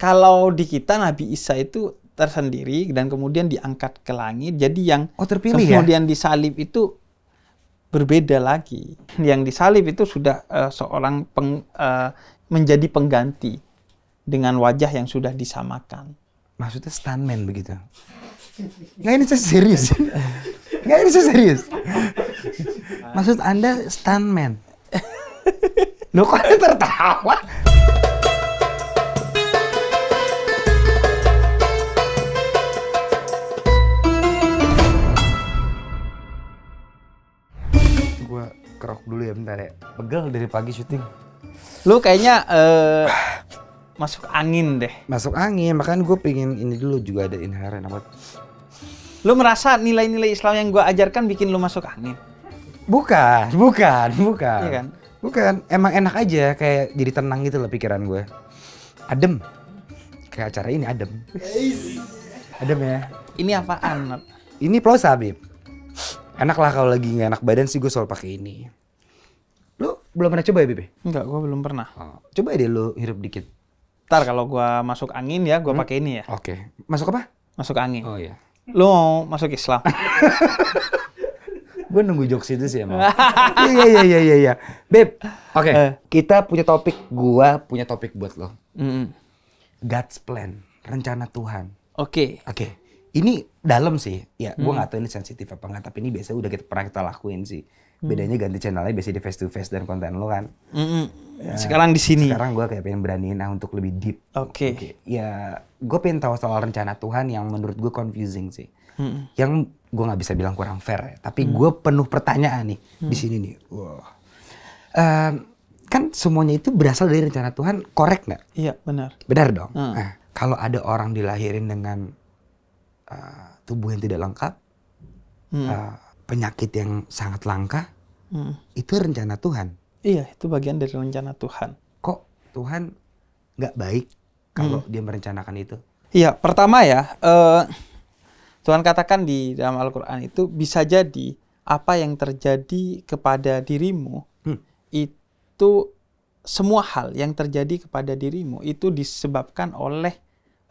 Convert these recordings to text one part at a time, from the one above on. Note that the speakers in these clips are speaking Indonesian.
kalau di kita Nabi Isa itu tersendiri dan kemudian diangkat ke langit. Jadi yang Oh, terpilih ya? kemudian disalib itu berbeda lagi. Yang disalib itu sudah eh, seorang peng- eh, menjadi pengganti dengan wajah yang sudah disamakan. Maksudnya stuntman begitu? Nggak ini saya serius. Nggak ini saya serius. Maksud Anda stuntman? Loh kok Anda tertawa? Dulu ya bentar ya. Pegel dari pagi syuting. Lu kayaknya eh, masuk angin deh. Masuk angin, makanya gue pengen ini dulu juga ada inherent apa. Lu merasa nilai-nilai Islam yang gua ajarkan bikin lu masuk angin? Bukan, bukan, bukan. Iya kan? Bukan, emang enak aja kayak jadi tenang gitu loh pikiran gue. Adem. Kayak acara ini adem. Adem ya. Ini apaan? Ini plus Habib. Enak lah kalau lagi nggak enak badan sih gue selalu pakai ini. Lu belum pernah coba ya, Bebe? Enggak, gua belum pernah. Oh, coba deh lu hirup dikit. Ntar kalau gua masuk angin ya, gua pakai ini ya. Oke. Masuk apa? Masuk angin. Oh iya. Lu mau masuk Islam? Gue nunggu jokes itu sih emang. Iya iya iya iya iya. Beb, oke. Eh. Kita punya topik, gua punya topik buat lo. Mm-mm. God's plan, rencana Tuhan. Oke. Oke, ini dalam sih. Ya, gua nggak tahu ini sensitif apa nggak, tapi ini biasa udah kita pernah kita lakuin sih. Bedanya ganti channelnya biasa di face to face dan konten lo kan. Mm-mm. Sekarang di sini. Sekarang gua kayak pengen beraniin nah untuk lebih deep. Oke. Oke, ya gue pengen tahu soal rencana Tuhan yang menurut gue confusing sih. Mm-mm. Yang gue nggak bisa bilang kurang fair ya, tapi gue penuh pertanyaan nih di sini nih. Wah, Em, kan semuanya itu berasal dari rencana Tuhan, korek nggak? Iya, benar. Benar dong. Hmm. Nah, kalau ada orang dilahirin dengan eh, tubuh yang tidak lengkap, Mm. eh, penyakit yang sangat langka, Mm. itu rencana Tuhan. Iya, itu bagian dari rencana Tuhan. Kok Tuhan nggak baik kalau dia merencanakan itu? Iya, pertama ya, eh, Tuhan katakan di dalam Al-Quran itu bisa jadi apa yang terjadi kepada dirimu Hmm. itu semua hal yang terjadi kepada dirimu itu disebabkan oleh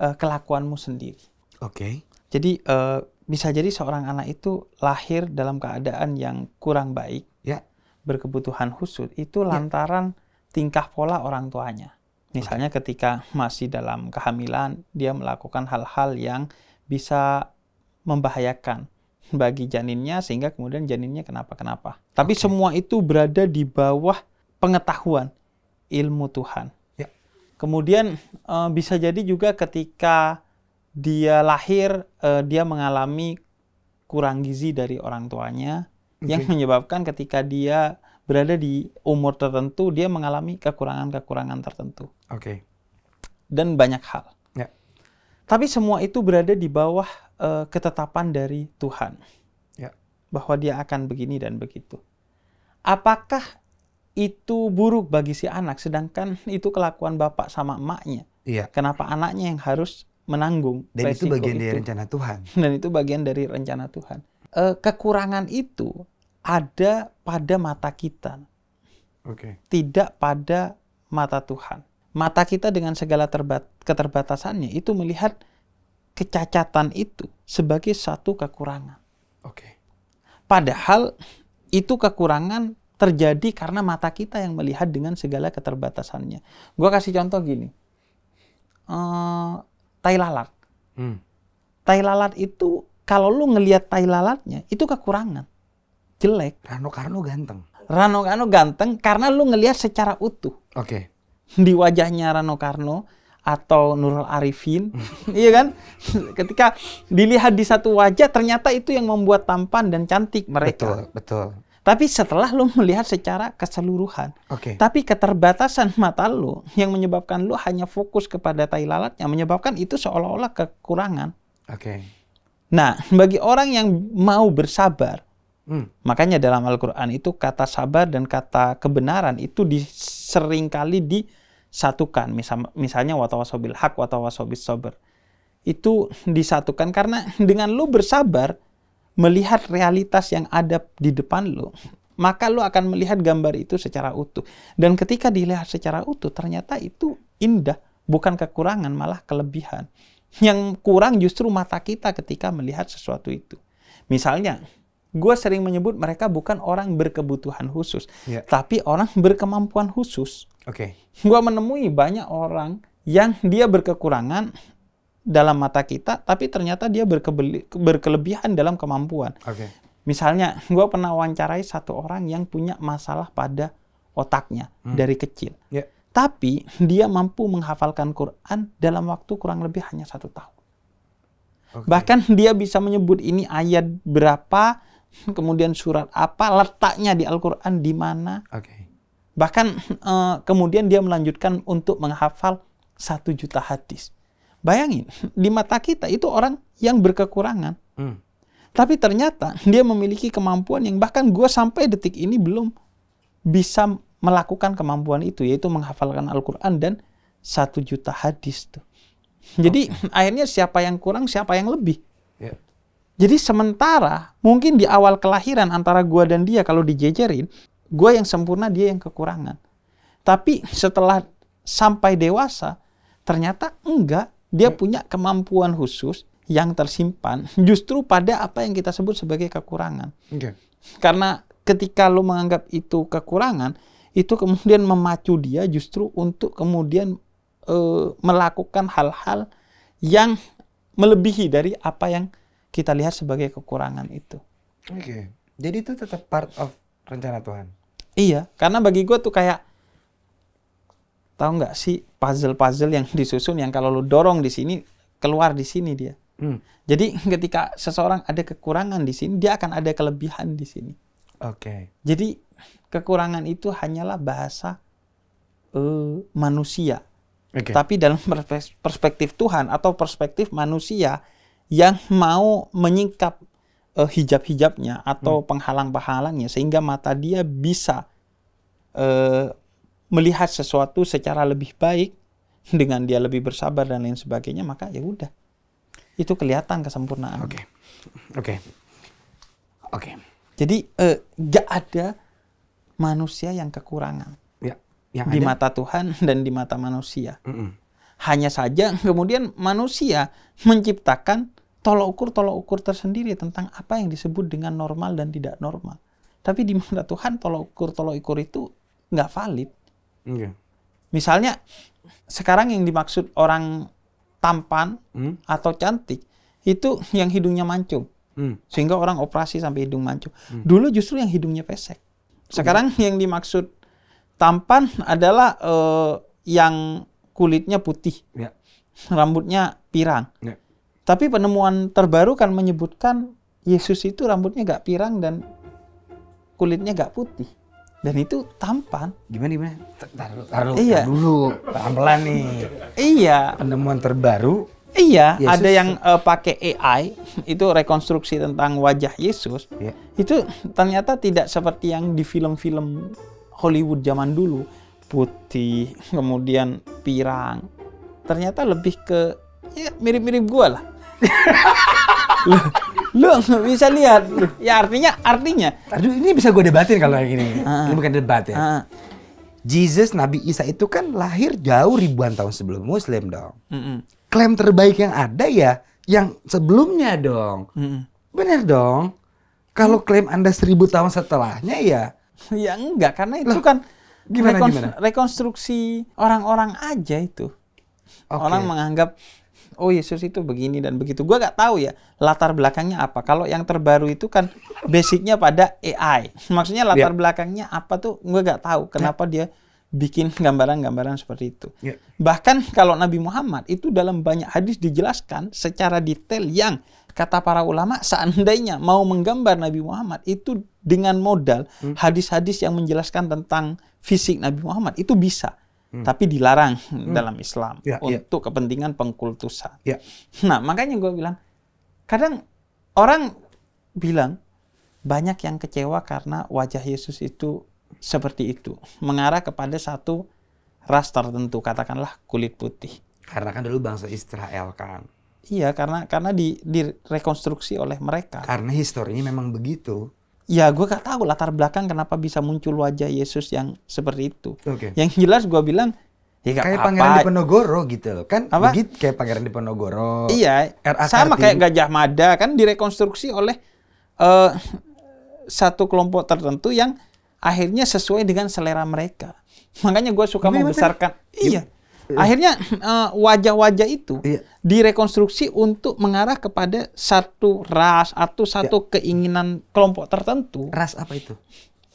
eh, kelakuanmu sendiri. Oke. Jadi eh, bisa jadi seorang anak itu lahir dalam keadaan yang kurang baik. Berkebutuhan khusus itu lantaran tingkah pola orang tuanya. Misalnya ketika masih dalam kehamilan dia melakukan hal-hal yang bisa membahayakan bagi janinnya sehingga kemudian janinnya kenapa-kenapa. Tapi semua itu berada di bawah pengetahuan ilmu Tuhan. Ya. Kemudian eh, bisa jadi juga ketika dia lahir eh, dia mengalami kurang gizi dari orang tuanya yang menyebabkan ketika dia berada di umur tertentu dia mengalami kekurangan-kekurangan tertentu Oke. dan banyak hal. Ya. Tapi semua itu berada di bawah eh, ketetapan dari Tuhan Ya. bahwa dia akan begini dan begitu. Apakah itu buruk bagi si anak sedangkan itu kelakuan bapak sama emaknya? Iya. Kenapa anaknya yang harus menanggung Dan itu bagian dari itu? rencana Tuhan. dan itu bagian dari rencana Tuhan. Eh, kekurangan itu ada pada mata kita, Oke. tidak pada mata Tuhan. Mata kita dengan segala terbat- keterbatasannya itu melihat kecacatan itu sebagai satu kekurangan. Oke. Padahal itu kekurangan terjadi karena mata kita yang melihat dengan segala keterbatasannya. Gua kasih contoh gini. Eh, tai lalat. Hmm. Tai lalat itu kalau lu ngelihat tai lalatnya itu kekurangan. Jelek. Rano Karno ganteng. Rano Karno ganteng karena lu ngelihat secara utuh Oke. di wajahnya Rano Karno atau Nurul Arifin, iya kan? Ketika dilihat di satu wajah ternyata itu yang membuat tampan dan cantik mereka. Betul, betul. Tapi setelah lu melihat secara keseluruhan, Oke. tapi keterbatasan mata lu yang menyebabkan lu hanya fokus kepada tai lalatnya menyebabkan itu seolah-olah kekurangan. Oke. Nah, bagi orang yang mau bersabar, Hmm. makanya dalam Al-Quran itu kata sabar dan kata kebenaran itu sering kali disatukan. Misal, misalnya watawasobil hak, watawasobis sober. Itu disatukan karena dengan lu bersabar, melihat realitas yang ada di depan lu, maka lu akan melihat gambar itu secara utuh. Dan ketika dilihat secara utuh, ternyata itu indah, bukan kekurangan, malah kelebihan. Yang kurang justru mata kita ketika melihat sesuatu itu. Misalnya, gue sering menyebut mereka bukan orang berkebutuhan khusus, Ya. tapi orang berkemampuan khusus. Oke. Gue menemui banyak orang yang dia berkekurangan dalam mata kita, tapi ternyata dia berkebeli- berkelebihan dalam kemampuan. Oke. Misalnya, gue pernah wawancarai satu orang yang punya masalah pada otaknya dari kecil. Ya. Tapi dia mampu menghafalkan Quran dalam waktu kurang lebih hanya satu tahun. Oke. Bahkan dia bisa menyebut ini ayat berapa, kemudian surat apa, letaknya di Al-Quran di mana. Oke. Bahkan eh, kemudian dia melanjutkan untuk menghafal satu juta hadis. Bayangin, di mata kita itu orang yang berkekurangan. Hmm. Tapi ternyata dia memiliki kemampuan yang bahkan gue sampai detik ini belum bisa melakukan kemampuan itu, yaitu menghafalkan Al-Quran dan satu juta hadis tuh. Jadi akhirnya siapa yang kurang, siapa yang lebih. Ya. Jadi sementara mungkin di awal kelahiran antara gua dan dia kalau dijejerin, gua yang sempurna, dia yang kekurangan. Tapi setelah sampai dewasa, ternyata enggak, dia punya kemampuan khusus yang tersimpan justru pada apa yang kita sebut sebagai kekurangan. Oke. Karena ketika lo menganggap itu kekurangan, itu kemudian memacu dia justru untuk kemudian eh, melakukan hal-hal yang melebihi dari apa yang kita lihat sebagai kekurangan itu. Oke. Jadi itu tetap part of rencana Tuhan. Iya, karena bagi gue tuh kayak tahu nggak sih puzzle-puzzle yang disusun yang kalau lo dorong di sini keluar di sini dia. Hmm. Jadi ketika seseorang ada kekurangan di sini, dia akan ada kelebihan di sini. Oke. Jadi kekurangan itu hanyalah bahasa eh, manusia. Oke. Tapi dalam perspek- perspektif Tuhan atau perspektif manusia yang mau menyingkap eh, hijab-hijabnya atau penghalang-penghalangnya sehingga mata dia bisa eh, melihat sesuatu secara lebih baik dengan dia lebih bersabar dan lain sebagainya maka ya udah itu kelihatan kesempurnaan. Oke. Oke. Oke. Jadi eh, gak ada manusia yang kekurangan Ya. Yang di ada. mata Tuhan dan di mata manusia. Mm-mm. Hanya saja kemudian manusia menciptakan tolok ukur tolok ukur tersendiri tentang apa yang disebut dengan normal dan tidak normal. Tapi di mata Tuhan tolok ukur tolok ukur itu nggak valid. Oke. Misalnya sekarang yang dimaksud orang tampan Hmm. atau cantik itu yang hidungnya mancung Hmm. sehingga orang operasi sampai hidung mancung. Dulu justru yang hidungnya pesek. Sekarang yang dimaksud tampan adalah eh, yang kulitnya putih, Ya. rambutnya pirang. Ya. Tapi penemuan terbaru kan menyebutkan Yesus itu rambutnya gak pirang dan kulitnya gak putih. Dan itu tampan. Gimana gimana? Tar- Taruh, taruh, Iya. dulu. Pelan-pelan nih. Iya, Penemuan terbaru. Iya. Yesus- Ada yang eh, pakai AI itu rekonstruksi tentang wajah Yesus. Ya. itu ternyata tidak seperti yang di film-film Hollywood zaman dulu putih kemudian pirang ternyata lebih ke ya mirip-mirip gua lah lu lu bisa lihat ya artinya artinya Aduh, ini bisa gue debatin kalau kayak gini. Ah. Ini bukan debat ya. ah, Jesus, Nabi Isa itu kan lahir jauh ribuan tahun sebelum Muslim dong. mm-mm, Klaim terbaik yang ada ya yang sebelumnya dong. mm-mm. Bener dong. Kalau klaim Anda seribu tahun setelahnya ya ya enggak karena itu kan gimana, rekon- gimana? rekonstruksi orang-orang aja itu Oke. Orang menganggap oh Yesus itu begini dan begitu. Gua nggak tahu ya latar belakangnya apa. Kalau yang terbaru itu kan basicnya pada AI. Maksudnya latar Ya. belakangnya apa tuh gua nggak tahu. Kenapa dia bikin gambaran-gambaran seperti itu. Ya. Bahkan kalau Nabi Muhammad itu dalam banyak hadis dijelaskan secara detail yang kata para ulama seandainya mau menggambar Nabi Muhammad itu dengan modal Hmm. hadis-hadis yang menjelaskan tentang fisik Nabi Muhammad itu bisa. Tapi dilarang dalam Islam Hmm. Ya, ya. untuk kepentingan pengkultusan. Ya. Nah, makanya gue bilang, kadang orang bilang banyak yang kecewa karena wajah Yesus itu seperti itu, mengarah kepada satu ras tertentu, katakanlah kulit putih. Karena kan dulu bangsa Israel kan. Iya, karena karena di direkonstruksi oleh mereka. Karena historinya memang begitu. Ya, gue gak tahu latar belakang kenapa bisa muncul wajah Yesus yang seperti itu. Oke. Yang jelas gue bilang Ya kayak apa-apa. pangeran Diponegoro gitu loh kan Apa? begitu kayak pangeran Diponegoro Iya, sama kayak Gajah Mada kan direkonstruksi oleh eh, satu kelompok tertentu yang akhirnya sesuai dengan selera mereka. Makanya gue suka Gimana, membesarkan. Iya. Akhirnya eh, wajah-wajah itu Iya. direkonstruksi untuk mengarah kepada satu ras atau satu Iya. keinginan kelompok tertentu. ras apa itu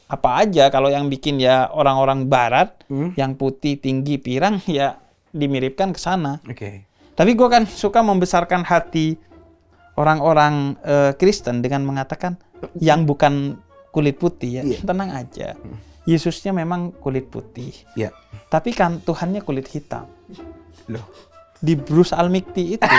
Apa aja kalau yang bikin ya orang-orang barat Hmm. yang putih, tinggi, pirang ya dimiripkan ke sana. oke Tapi gue kan suka membesarkan hati orang-orang eh, Kristen dengan mengatakan yang bukan kulit putih ya, Iya. tenang aja. Yesusnya memang kulit putih, ya tapi kan Tuhannya kulit hitam. loh Di Bruce Almighty itu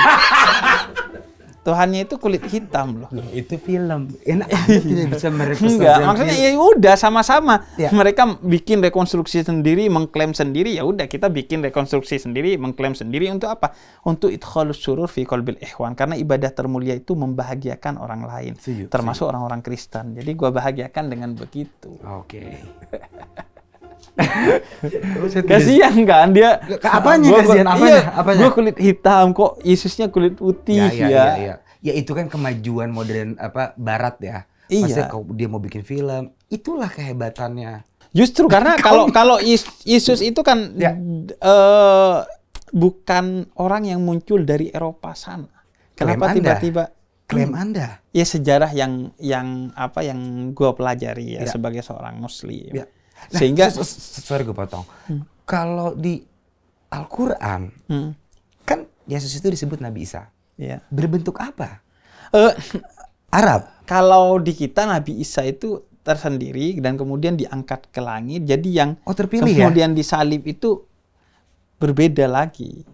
Tuhannya itu kulit hitam loh. itu film enak tidak bisa merepresentasikan Enggak, maksudnya ya udah sama-sama. Ya. Mereka bikin rekonstruksi sendiri, mengklaim sendiri, ya udah kita bikin rekonstruksi sendiri, mengklaim sendiri untuk apa? Untuk idkhalus surur fi qalbil ihwan. Karena ibadah termulia itu membahagiakan orang lain, termasuk orang-orang Kristen. Jadi gua bahagiakan dengan begitu. oke Kasihan kan dia. Apanya Gua- kasihan? Apanya? Iya, Apanya? gua kulit hitam kok Yesusnya kulit putih ya, ya. ya, ya, ya. Ya itu kan kemajuan modern apa barat ya. Iya. Maksudnya kalau dia mau bikin film, itulah kehebatannya. Justru karena kalau kalau Yes- Yesus itu kan Ya. eh, bukan orang yang muncul dari Eropa sana. Kenapa tiba-tiba Klaim Hmm. Anda. ya sejarah yang yang apa yang gua pelajari ya, Ya. sebagai seorang muslim. Ya. Nah, Sehingga so- sorry gue potong. Kalau di Al-Qur'an Hmm, kan Yesus itu disebut Nabi Isa. ya. Berbentuk apa? Eh, Arab. kalau di kita Nabi Isa itu tersendiri dan kemudian diangkat ke langit. Jadi yang Oh, terpilih ya? kemudian disalib itu berbeda lagi.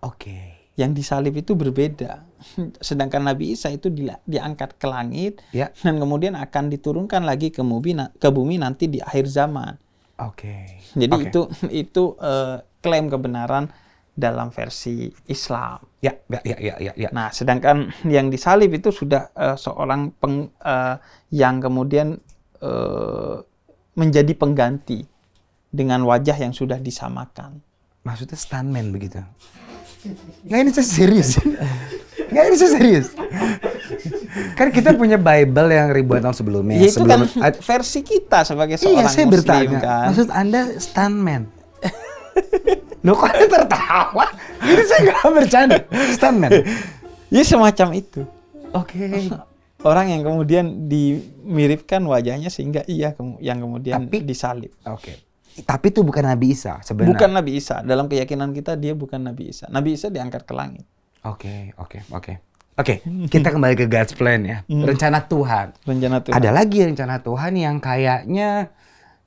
Oke. Yang disalib itu berbeda. Sedangkan Nabi Isa itu di- diangkat ke langit Ya. dan kemudian akan diturunkan lagi ke bumi, na- ke bumi nanti di akhir zaman. Oke. Jadi Oke. itu itu eh, klaim kebenaran dalam versi Islam. ya, ya, ya, ya, ya, ya. Nah, sedangkan yang disalib itu sudah eh, seorang peng, eh, yang kemudian eh, menjadi pengganti dengan wajah yang sudah disamakan. Maksudnya stuntman begitu. Nggak ini saya serius. Nggak ini saya serius. Kan kita punya Bible yang ribuan tahun sebelumnya. Ya, itu kan sebelum ad- versi kita sebagai Iya, seorang saya muslim bertanya. kan. Maksud Anda stuntman? Loh kok Anda tertawa? Ini saya nggak bercanda. Stuntman. Ya semacam itu. Oke. Orang yang kemudian dimiripkan wajahnya sehingga iya yang kemudian Tapi- disalib. Oke. Tapi itu bukan Nabi Isa sebenarnya. Bukan Nabi Isa. Dalam keyakinan kita dia bukan Nabi Isa. Nabi Isa diangkat ke langit. Oke, oke, oke. Oke, kita kembali ke God's plan ya. Rencana Tuhan. Rencana Tuhan. Ada lagi rencana Tuhan yang kayaknya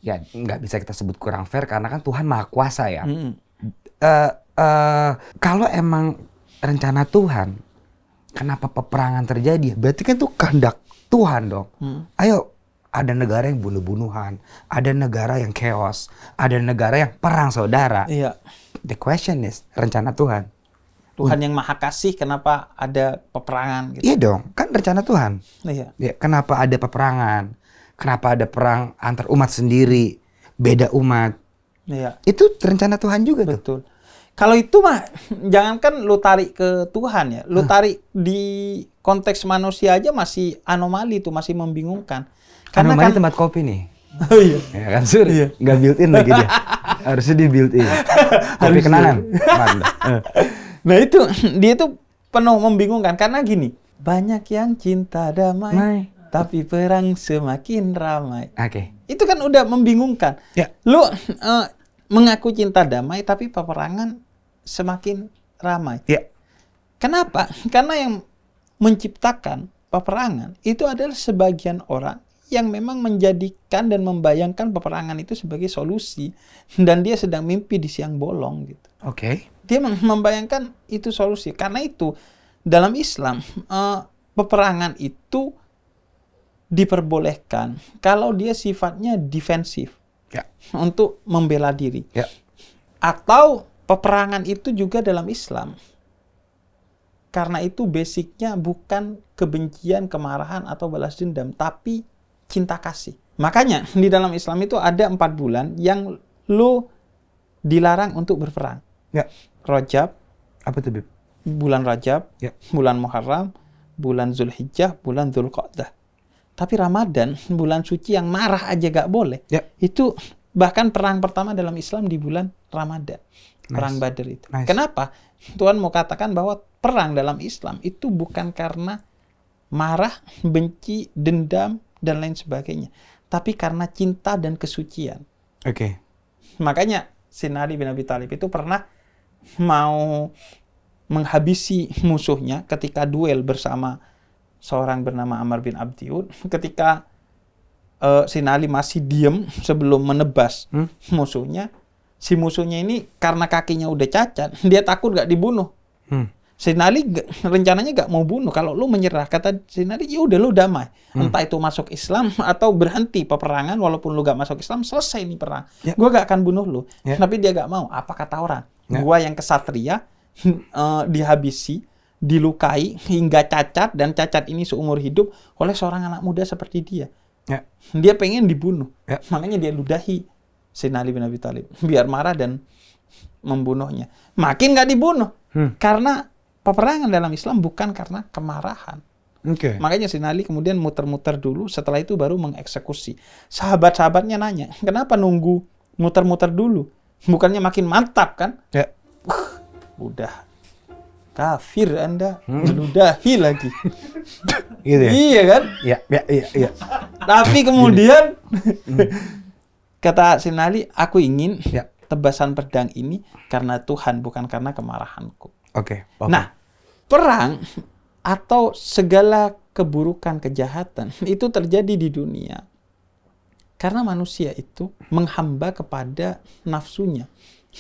ya nggak bisa kita sebut kurang fair karena kan Tuhan maha kuasa ya. Mm-mm. Eh, eh, kalau emang rencana Tuhan, kenapa peperangan terjadi? Berarti kan itu kehendak Tuhan dong. Hmm. Ayo, ada negara yang bunuh-bunuhan, ada negara yang chaos, ada negara yang perang saudara. Iya. The question is rencana Tuhan. Tuhan yang maha kasih kenapa ada peperangan gitu. Iya dong, kan rencana Tuhan. Iya. Ya, kenapa ada peperangan? Kenapa ada perang antar umat sendiri, beda umat? Iya. Itu rencana Tuhan juga tuh. Betul. Kalau itu mah jangankan lu tarik ke Tuhan ya, lu tarik di konteks manusia aja masih anomali itu masih membingungkan. Karena Karena kan tempat kopi nih. Oh iya. Ya kan sur, nggak built in lagi dia. Harusnya di built in. Kopi kenangan. Nah itu dia tuh penuh membingungkan karena gini banyak yang cinta damai Mai. tapi perang semakin ramai. Oke. Itu kan udah membingungkan. Ya. Lu eh, mengaku cinta damai tapi peperangan semakin ramai. Ya. Kenapa? Karena yang menciptakan peperangan itu adalah sebagian orang yang memang menjadikan dan membayangkan peperangan itu sebagai solusi dan dia sedang mimpi di siang bolong gitu. Oke. Dia mem- membayangkan itu solusi. Karena itu dalam Islam eh, peperangan itu diperbolehkan kalau dia sifatnya defensif Ya. untuk membela diri. Ya. Atau peperangan itu juga dalam Islam. Karena itu basicnya bukan kebencian, kemarahan, atau balas dendam, tapi cinta kasih. Makanya di dalam Islam itu ada empat bulan yang lo dilarang untuk berperang. Ya. Rajab, Apa tuh, Bib? bulan Rajab, Ya. bulan Muharram, bulan Zulhijjah, bulan Zulqa'dah. Tapi Ramadan, bulan suci yang marah aja gak boleh. Ya. Itu bahkan perang pertama dalam Islam di bulan Ramadan. Perang Nice. Badar itu. Nice. Kenapa? Tuhan mau katakan bahwa perang dalam Islam itu bukan karena marah, benci, dendam, dan lain sebagainya. Tapi karena cinta dan kesucian. Oke. Makanya Sinali bin Abi Thalib itu pernah mau menghabisi musuhnya ketika duel bersama seorang bernama Amr bin Abdiud. Ketika eh, Sinali masih diem sebelum menebas Hmm? musuhnya, si musuhnya ini karena kakinya udah cacat, dia takut gak dibunuh. Hmm. Sinali gak- rencananya gak mau bunuh. Kalau lu menyerah, kata Sinali, ya udah lu damai. Hmm. Entah itu masuk Islam atau berhenti peperangan, walaupun lu gak masuk Islam, selesai nih perang. Ya. Gua gak akan bunuh lu. Ya. Tapi dia gak mau. Apa kata orang? Ya. Gua yang kesatria, eh, dihabisi, dilukai, hingga cacat, dan cacat ini seumur hidup oleh seorang anak muda seperti dia. Ya. Dia pengen dibunuh. Ya. Makanya dia ludahi Sinali bin Abi Thalib. Biar marah dan membunuhnya. Makin gak dibunuh. Hmm. Karena peperangan dalam Islam bukan karena kemarahan. Oke. Makanya Sinali kemudian muter-muter dulu, setelah itu baru mengeksekusi. Sahabat-sahabatnya nanya, kenapa nunggu muter-muter dulu? Bukannya makin mantap kan? Ya. Udah kafir Anda, Hmm. meludahi lagi. Gitu ya. iya kan? Iya, iya, iya, iya. Tapi kemudian kata Sinali, aku ingin Ya. tebasan pedang ini karena Tuhan bukan karena kemarahanku. Oke. oke. Nah, perang atau segala keburukan kejahatan itu terjadi di dunia karena manusia itu menghamba kepada nafsunya.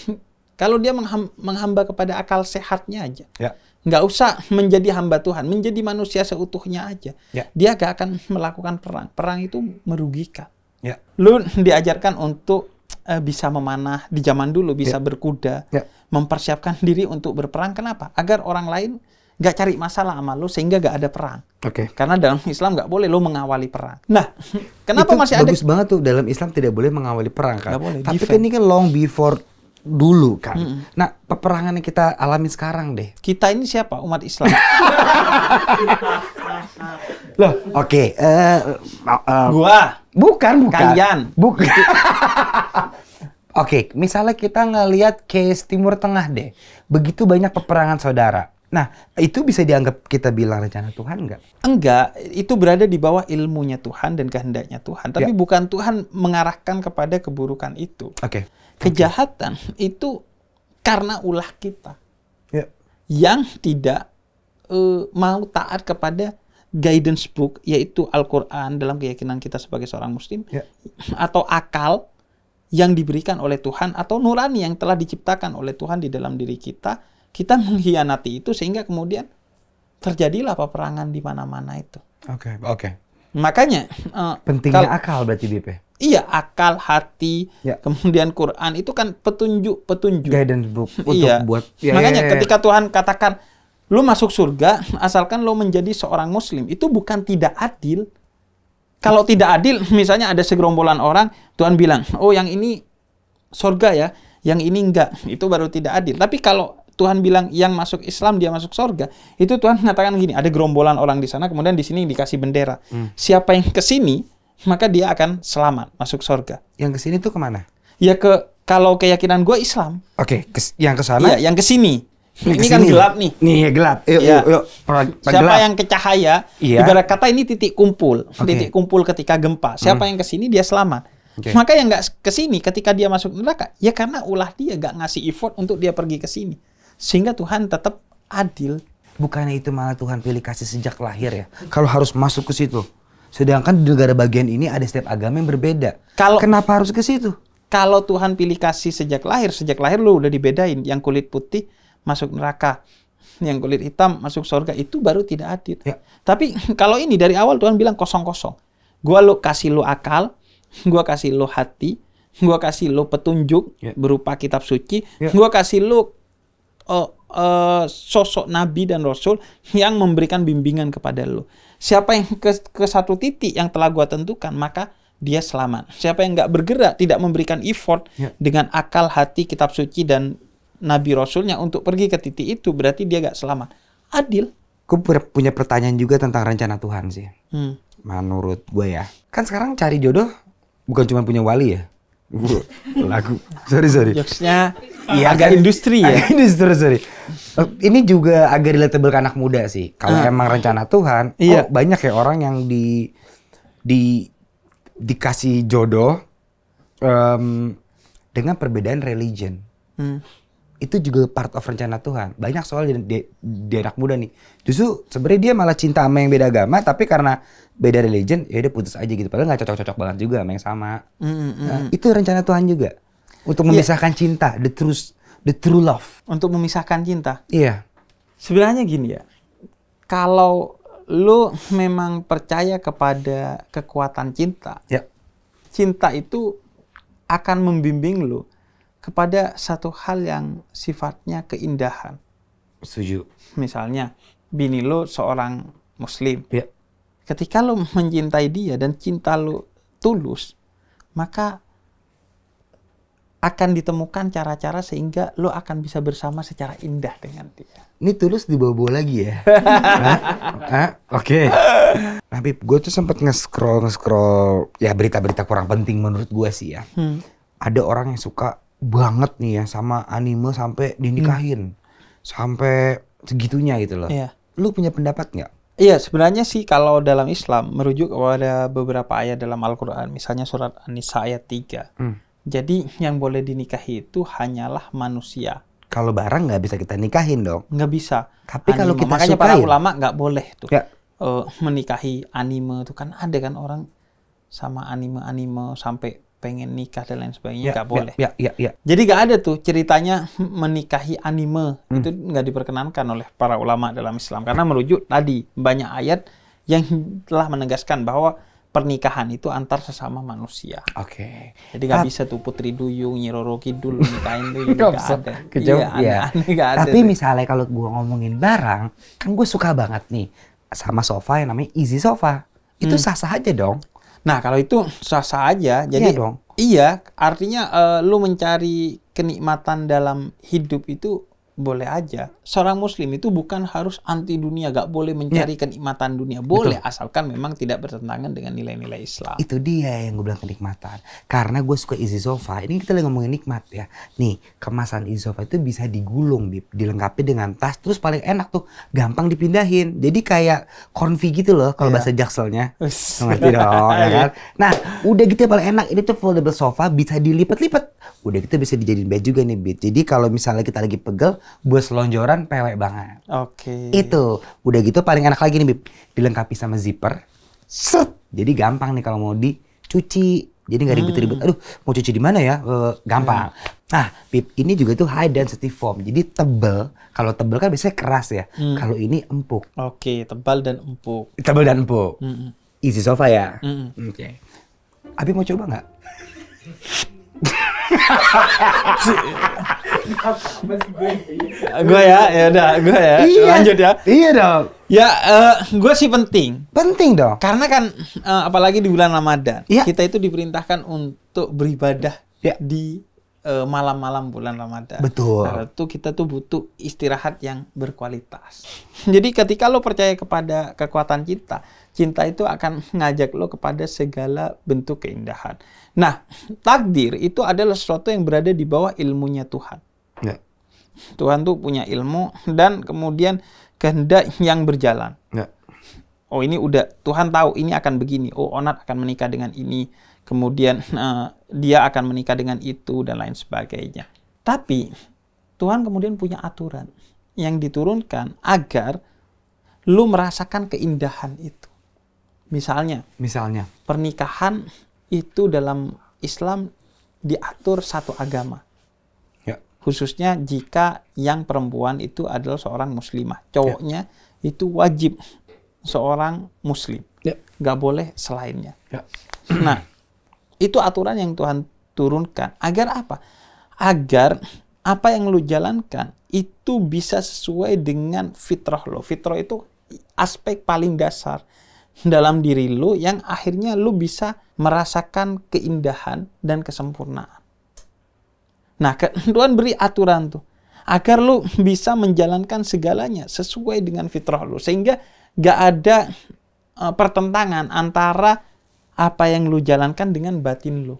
Kalau dia mengham- menghamba kepada akal sehatnya aja, Ya. nggak usah menjadi hamba Tuhan, menjadi manusia seutuhnya aja. Ya. Dia gak akan melakukan perang. Perang itu merugikan. Ya. Lu diajarkan untuk eh, bisa memanah di zaman dulu, bisa berkuda, Ya. mempersiapkan diri untuk berperang. Kenapa? Agar orang lain nggak cari masalah sama lu sehingga nggak ada perang. Oke. Karena dalam Islam nggak boleh lu mengawali perang. Nah, kenapa Itu masih ada? bagus banget tuh dalam Islam tidak boleh mengawali perang kan. Boleh, Tapi kan ini kan long before dulu kan. Nah, peperangan yang kita alami sekarang deh. Kita ini siapa? Umat Islam. Loh, oke. eh, eh, Gua. bukan, bukan. Kalian. Bukan. Oke, misalnya kita ngelihat case Timur Tengah deh. Begitu banyak peperangan saudara. Nah, itu bisa dianggap kita bilang rencana Tuhan nggak? Enggak, itu berada di bawah ilmunya Tuhan dan kehendaknya Tuhan. Tapi Ya. bukan Tuhan mengarahkan kepada keburukan itu. Oke. Kejahatan itu karena ulah kita Ya. yang tidak eh, mau taat kepada guidance book yaitu Al-Qur'an dalam keyakinan kita sebagai seorang muslim Ya. atau akal yang diberikan oleh Tuhan atau nurani yang telah diciptakan oleh Tuhan di dalam diri kita, kita mengkhianati itu sehingga kemudian terjadilah peperangan di mana-mana itu. Oke, oke. Makanya eh, Pentingnya kal- akal berarti BP. iya akal, hati, Ya. kemudian Quran itu kan petunjuk-petunjuk. Guidance book untuk iya. buat ya, Makanya ya, ya, ya. ketika Tuhan katakan lu masuk surga asalkan lu menjadi seorang muslim, itu bukan tidak adil. Kalau tidak adil, misalnya ada segerombolan orang, Tuhan bilang, "Oh, yang ini surga ya, yang ini enggak." Itu baru tidak adil. Tapi kalau Tuhan bilang yang masuk Islam dia masuk surga, itu Tuhan mengatakan gini, ada gerombolan orang di sana, kemudian di sini dikasih bendera. Hmm. Siapa yang ke sini, maka dia akan selamat masuk surga. Yang ke sini tuh ke mana? Ya ke kalau keyakinan gue Islam, Oke, kes- yang ke sana. Iya, yang ke sini. Ini ke sini. kan gelap nih. Nih, ya gelap. Yuk, Iya. yuk, yuk. Siapa gelap. yang ke cahaya, Iya. ibarat kata ini titik kumpul, Oke. titik kumpul ketika gempa. Siapa yang ke sini dia selamat. Oke. Maka yang nggak ke sini ketika dia masuk neraka, ya karena ulah dia nggak ngasih effort untuk dia pergi ke sini. Sehingga Tuhan tetap adil. Bukannya itu malah Tuhan pilih kasih sejak lahir ya? Kalau harus masuk ke situ. Sedangkan di negara bagian ini ada setiap agama yang berbeda. Kalau Kenapa harus ke situ? kalau Tuhan pilih kasih sejak lahir, sejak lahir lu udah dibedain. Yang kulit putih masuk neraka, yang kulit hitam masuk surga itu baru tidak adil. Ya. Tapi kalau ini dari awal Tuhan bilang kosong-kosong. Gua lu kasih lu akal, gua kasih lu hati, gua kasih lu petunjuk Ya. berupa kitab suci, Ya. gua kasih lu eh, eh, sosok nabi dan rasul yang memberikan bimbingan kepada lu. Siapa yang ke, ke satu titik yang telah gua tentukan, maka dia selamat. Siapa yang nggak bergerak, tidak memberikan effort Ya. dengan akal, hati, kitab suci dan nabi rasulnya untuk pergi ke titik itu, berarti dia nggak selamat. Adil. Gue punya pertanyaan juga tentang rencana Tuhan sih. Hmm. Menurut gue ya. Kan sekarang cari jodoh bukan cuma punya wali ya. Lagu. Sorry sorry. Jokesnya Iya, agak industri ya. Ini sorry sorry. Eh, Ini juga agak relatable ke anak muda sih. Kalau Ah. emang rencana Tuhan, Iya. oh, banyak ya orang yang di di dikasih jodoh em, dengan perbedaan religion. Hmm. Itu juga part of rencana Tuhan. Banyak soal di, di, di anak muda nih. Justru sebenarnya dia malah cinta sama yang beda agama, tapi karena beda religion, ya udah putus aja gitu. Padahal nggak cocok-cocok banget juga sama yang sama. Hmm, hmm, hmm. Nah, itu rencana Tuhan juga untuk Iya. memisahkan cinta, the truth, the true love. Untuk memisahkan cinta. Iya. Sebenarnya gini ya, kalau lu memang percaya kepada kekuatan cinta, Ya. cinta itu akan membimbing lu kepada satu hal yang sifatnya keindahan. Setuju. Misalnya, bini lu seorang muslim. Ya. Ketika lu mencintai dia dan cinta lu tulus, maka akan ditemukan cara-cara sehingga lu akan bisa bersama secara indah dengan dia. Ini tulus dibawa-bawa lagi ya? Oke. Habib, gue tuh sempet nge-scroll, nge-scroll ya berita-berita kurang penting menurut gue sih ya. Hmm. Ada orang yang suka banget nih ya sama anime sampai dinikahin. Sampai segitunya gitu loh. Iya. Lu punya pendapat nggak? Iya, sebenarnya sih kalau dalam Islam merujuk kepada beberapa ayat dalam Al-Qur'an, misalnya surat An-Nisa ayat 3. Hmm. Jadi yang boleh dinikahi itu hanyalah manusia, Kalau barang nggak bisa kita nikahin dong. nggak bisa. Tapi kalau kita makanya para sukain. ulama nggak boleh tuh Ya. eh, menikahi anime itu kan ada kan orang sama anime-anime sampai pengen nikah dan lain sebagainya nggak boleh. Ya, ya, ya. Jadi nggak ada tuh ceritanya menikahi anime Hmm. itu nggak diperkenankan oleh para ulama dalam Islam karena merujuk tadi banyak ayat yang telah menegaskan bahwa pernikahan itu antar sesama manusia. Oke. Jadi nggak bisa tuh Putri Duyung, Nyi Roro Kidul nikahin tuh Nggak ada. Kejauh, iya, iya. aneh-aneh nggak ada. Tapi tuh. misalnya kalau gua ngomongin barang, kan gue suka banget nih sama sofa yang namanya easy sofa. Itu Hmm. sah-sah aja dong. Nah, kalau itu sah-sah aja. Jadi Iya dong. Iya, artinya eh, lu mencari kenikmatan dalam hidup itu boleh aja. Seorang muslim itu bukan harus anti dunia, gak boleh mencari kenikmatan dunia. Boleh asalkan memang tidak bertentangan dengan nilai-nilai Islam. Itu dia yang gue bilang kenikmatan. Karena gue suka easy sofa. Ini kita lagi ngomongin nikmat ya. Nih, kemasan easy sofa itu bisa digulung, Bib. dilengkapi dengan tas. Terus paling enak tuh, gampang dipindahin. Jadi kayak konfi gitu loh kalau Iya. bahasa jakselnya. Ngerti dong, ya kan? Nah, udah gitu yang paling enak. Ini tuh foldable sofa bisa dilipat-lipat. Udah gitu bisa dijadiin bed juga nih, Bib. Jadi kalau misalnya kita lagi pegel, buat selonjoran pewek banget. Oke. Itu. Udah gitu paling enak lagi nih, Bib. Dilengkapi sama zipper. Set. Jadi gampang nih kalau mau dicuci. Jadi nggak ribet-ribet. Aduh, mau cuci di mana ya? Eh, gampang. Nah, Bib, ini juga tuh high density foam. Jadi tebel. Kalau tebel kan biasanya keras ya. Kalau ini empuk. Oke, tebal dan empuk. Tebel dan empuk. Mm-mm. Easy sofa ya. Mm-mm. Oke. Abi mau coba nggak? Gue ya, ya udah, gue ya. Lanjut ya. Iya dong. Ya, gue sih penting. Penting dong. Karena kan eh, apalagi di bulan Ramadan, Iya. kita itu diperintahkan untuk beribadah Iya. di eh, malam-malam bulan Ramadan. Betul. Nah, itu kita tuh butuh istirahat yang berkualitas. Jadi ketika lo percaya kepada kekuatan cinta, cinta itu akan ngajak lo kepada segala bentuk keindahan. Nah, takdir itu adalah sesuatu yang berada di bawah ilmunya Tuhan. Tuhan tuh punya ilmu dan kemudian kehendak yang berjalan. Nggak. Oh ini udah Tuhan tahu ini akan begini. Oh Onat akan menikah dengan ini. Kemudian eh, dia akan menikah dengan itu dan lain sebagainya. Tapi Tuhan kemudian punya aturan yang diturunkan agar lu merasakan keindahan itu. Misalnya Misalnya. pernikahan itu dalam Islam diatur satu agama. Ya. Khususnya jika yang perempuan itu adalah seorang muslimah. Cowoknya itu wajib seorang muslim. Ya. Nggak boleh selainnya. Ya. Nah, itu aturan yang Tuhan turunkan. Agar apa? Agar apa yang lu jalankan itu bisa sesuai dengan fitrah lo. Fitrah itu aspek paling dasar dalam diri lu yang akhirnya lu bisa merasakan keindahan dan kesempurnaan. Nah, Tuhan beri aturan tuh agar lu bisa menjalankan segalanya sesuai dengan fitrah lu sehingga gak ada uh, pertentangan antara apa yang lu jalankan dengan batin lu.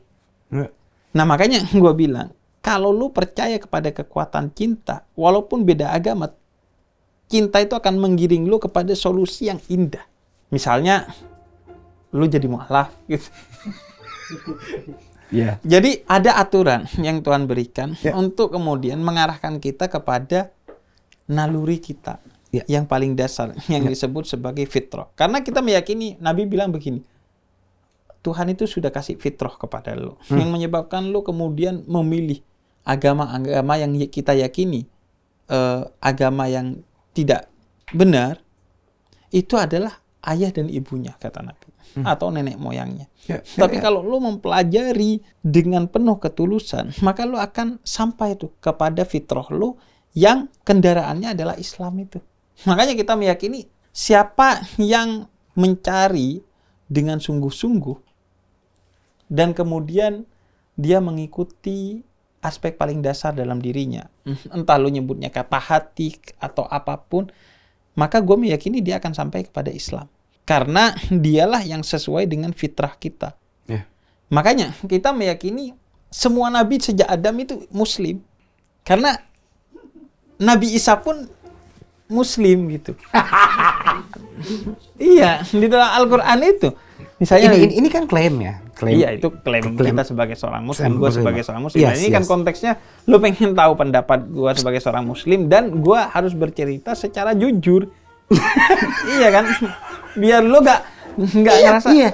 Ya. Nah, makanya gue bilang, kalau lu percaya kepada kekuatan cinta, walaupun beda agama, cinta itu akan menggiring lu kepada solusi yang indah. Misalnya, lu jadi mualaf gitu. Iya. Jadi ada aturan yang Tuhan berikan Ya. untuk kemudian mengarahkan kita kepada naluri kita Ya. yang paling dasar yang disebut sebagai fitrah. Karena kita meyakini Nabi bilang begini, Tuhan itu sudah kasih fitrah kepada lo yang menyebabkan lo kemudian memilih agama-agama yang kita yakini eh, agama yang tidak benar itu adalah ayah dan ibunya kata Nabi atau nenek moyangnya. Ya, Tapi kalau lo mempelajari dengan penuh ketulusan, maka lo akan sampai tuh kepada fitrah lo yang kendaraannya adalah Islam itu. Makanya kita meyakini siapa yang mencari dengan sungguh-sungguh dan kemudian dia mengikuti aspek paling dasar dalam dirinya, entah lo nyebutnya kata hati atau apa pun, maka gue meyakini dia akan sampai kepada Islam. Karena dialah yang sesuai dengan fitrah kita. Ya. Makanya kita meyakini semua nabi sejak Adam itu muslim. Karena Nabi Isa pun muslim gitu. iya, di dalam Al-Qur'an itu. Misalnya Ini, ini, ini kan klaim ya. Klaim. Iya itu klaim, Klaim. kita sebagai seorang muslim, gue sebagai seorang muslim. Yes, Nah, ini kan yes. konteksnya lu pengen tahu pendapat gue sebagai seorang muslim dan gue harus bercerita secara jujur. Iya kan? Biar lu gak nggak Iya, ngerasa iya.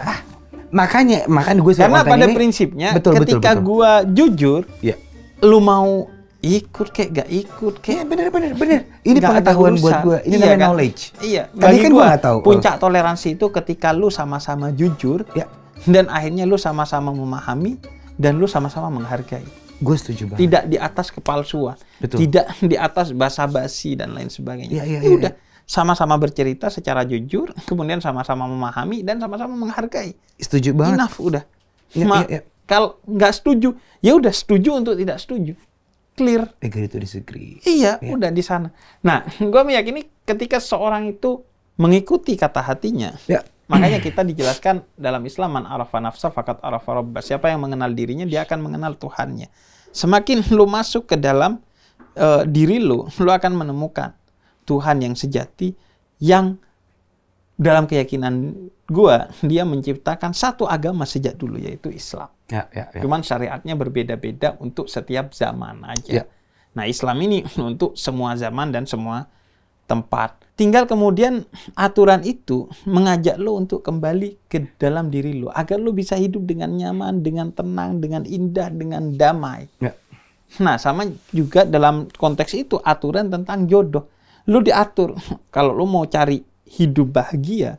Makanya, makanya gue karena pada prinsipnya betul, ketika gua jujur, Iya. lu mau ikut kayak gak ikut kayak bener bener bener. Ini ada pengetahuan buat gue. Ini Iya namanya kan? knowledge. Iya, Tadi kan nggak tahu. puncak toleransi itu ketika lu sama-sama jujur Ya, dan akhirnya lu sama-sama memahami dan lu sama-sama menghargai. gue setuju banget. Tidak di atas kepalsuan, Betul. tidak di atas basa-basi dan lain sebagainya. Iya, iya, Ya iya, udah sama-sama bercerita secara jujur, kemudian sama-sama memahami dan sama-sama menghargai. Setuju banget. Enough udah. Ma- iya, iya. Kalau nggak setuju, ya udah setuju untuk tidak setuju. Clear. Agree to disagree. Iya, Iya. udah di sana. Nah, gue meyakini ketika seorang itu mengikuti kata hatinya, Ya. makanya kita dijelaskan dalam Islam man arafa nafsa fakat arafa rabbah. Siapa yang mengenal dirinya, dia akan mengenal Tuhannya. Semakin lu masuk ke dalam eh, diri lu, lu akan menemukan Tuhan yang sejati yang dalam keyakinan gua dia menciptakan satu agama sejak dulu yaitu Islam. Ya, ya, ya. Cuman syariatnya berbeda-beda untuk setiap zaman aja. Ya. Nah, Islam ini untuk semua zaman dan semua tempat. Tinggal kemudian aturan itu mengajak lo untuk kembali ke dalam diri lo agar lo bisa hidup dengan nyaman, dengan tenang, dengan indah, dengan damai. Ya. Nah, sama juga dalam konteks itu aturan tentang jodoh. Lu diatur. Kalau lu mau cari hidup bahagia,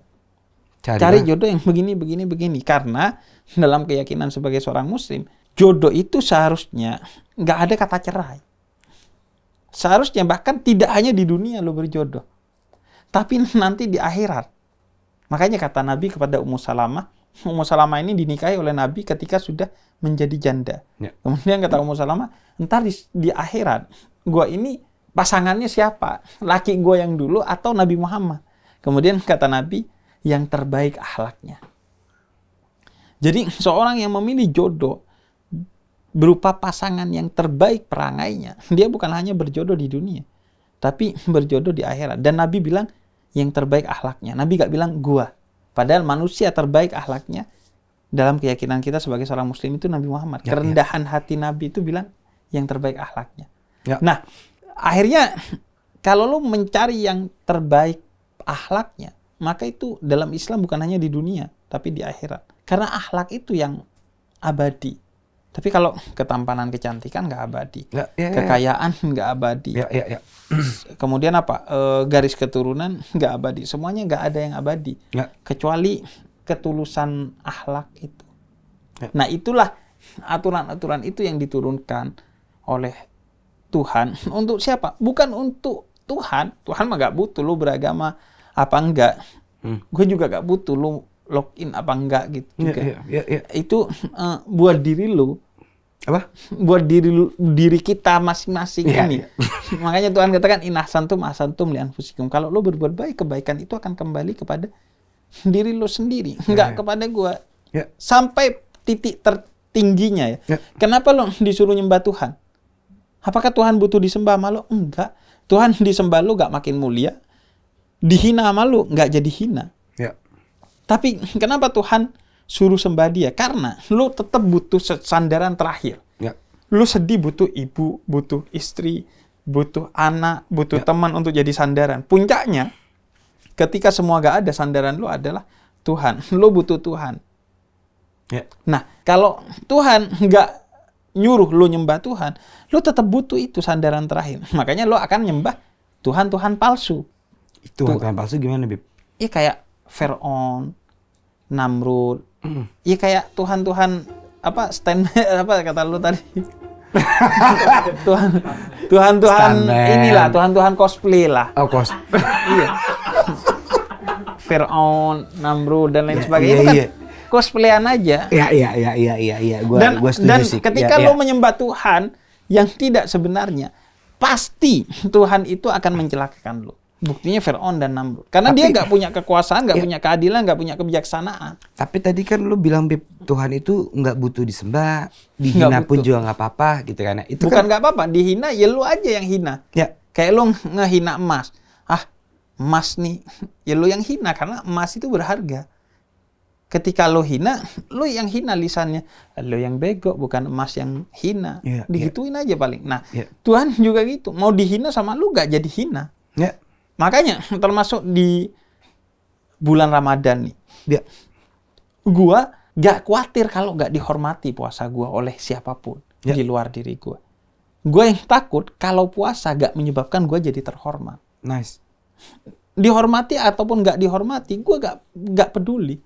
Cari, cari jodoh yang begini begini begini. Karena dalam keyakinan sebagai seorang muslim jodoh itu seharusnya nggak ada kata cerai. Seharusnya bahkan tidak hanya di dunia lo berjodoh tapi nanti di akhirat. Makanya kata Nabi kepada Ummu Salamah Ummu Salamah ini dinikahi oleh Nabi ketika sudah menjadi janda. Ya. kemudian kata Ummu Salamah entar di, di akhirat gua ini pasangannya siapa laki gua yang dulu atau Nabi Muhammad kemudian kata Nabi yang terbaik akhlaknya. Jadi seorang yang memilih jodoh berupa pasangan yang terbaik perangainya, dia bukan hanya berjodoh di dunia, tapi berjodoh di akhirat. Dan Nabi bilang yang terbaik akhlaknya. Nabi gak bilang gua. Padahal manusia terbaik akhlaknya dalam keyakinan kita sebagai seorang muslim itu Nabi Muhammad. Ya, ya. Kerendahan hati Nabi itu bilang yang terbaik akhlaknya. Ya. Nah, akhirnya kalau lu mencari yang terbaik akhlaknya, maka itu dalam Islam bukan hanya di dunia, tapi di akhirat. Karena akhlak itu yang abadi. Tapi kalau ketampanan, kecantikan nggak abadi. Ya, ya, ya. Kekayaan nggak abadi. Ya, ya, ya. Kemudian apa? Eh, garis keturunan nggak abadi. Semuanya nggak ada yang abadi. Ya. Kecuali ketulusan akhlak itu. Ya. Nah itulah aturan-aturan itu yang diturunkan oleh Tuhan untuk siapa? Bukan untuk Tuhan. Tuhan mah nggak butuh lu beragama apa enggak. Hmm. gue juga gak butuh lu login apa enggak gitu Iya, juga. iya, iya, iya. Itu eh, buat diri lu, Apa? buat diri lu- diri kita masing-masing Iya, ini. iya. Makanya Tuhan katakan inahsantum ahsantum li anfusikum. Kalau lu berbuat baik, kebaikan itu akan kembali kepada diri lu sendiri, enggak iya. kepada gua. Ya. Sampai titik tertingginya ya. Ya. Kenapa lo disuruh nyembah Tuhan? Apakah Tuhan butuh disembah sama lo? Enggak. Tuhan disembah lo gak makin mulia. Dihina sama lo nggak jadi hina. Ya. Tapi kenapa Tuhan suruh sembah dia? Karena lo tetap butuh sandaran terakhir. Ya. Lu sedih butuh ibu, butuh istri, butuh anak, butuh Ya. teman untuk jadi sandaran. Puncaknya, ketika semua gak ada sandaran lu adalah Tuhan. Lu butuh Tuhan. Ya. Nah, kalau Tuhan nggak nyuruh lu nyembah Tuhan, lu tetap butuh itu sandaran terakhir. Makanya lu akan nyembah Tuhan-Tuhan palsu. Itu Tuhan palsu gimana, Bib? Iya kayak Fir'aun, Namrud. Mm. Iya kayak Tuhan-Tuhan apa stand apa kata lu tadi? Tuhan Tuhan-Tuhan Stuntman. inilah, Tuhan-Tuhan cosplay lah. Oh, kos. iya. Fir'aun, Namrud dan lain Ya, sebagainya iya, itu kan iya. Cosplayan aja. Iya, iya, iya, iya, iya, iya. Gua, dan gua setuju dan sih. ketika Ya, lo ya. menyembah Tuhan yang tidak sebenarnya, pasti Tuhan itu akan mencelakakan lo. Buktinya Fir'aun dan Namrud. Karena dia Tapi- nggak punya kekuasaan, nggak Ya. punya keadilan, nggak punya kebijaksanaan. Tapi tadi kan lu bilang Bib, Tuhan itu nggak butuh disembah, dihina Nggak pun butuh. juga nggak apa-apa gitu kan. ya. Itu Bukan kan nggak apa-apa, dihina ya lu aja yang hina. ya Kayak lu ngehina emas. Ah, emas nih, ya lu yang hina karena emas itu berharga. Ketika lo hina, lu yang hina lisannya. Lo yang bego, bukan emas yang hina. Iya, Digituin aja paling. Nah, Iya. Tuhan juga gitu. Mau dihina sama lu gak jadi hina. ya Makanya termasuk di bulan Ramadan nih, ya gua gak khawatir kalau gak dihormati puasa gua oleh siapa pun Ya. di luar diri gua. Gua yang takut kalau puasa gak menyebabkan gua jadi terhormat. nice. Dihormati ataupun gak dihormati, gua gak gak peduli.